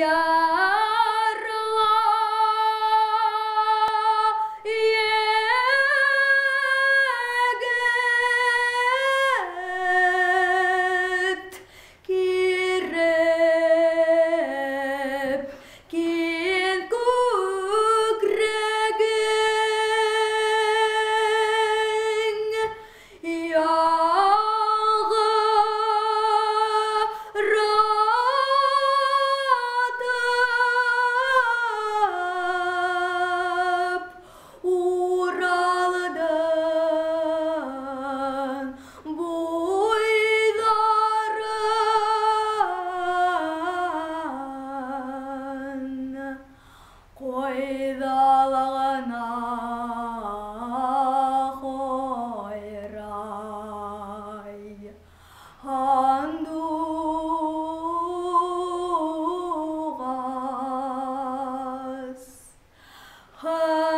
Yeah. Huh?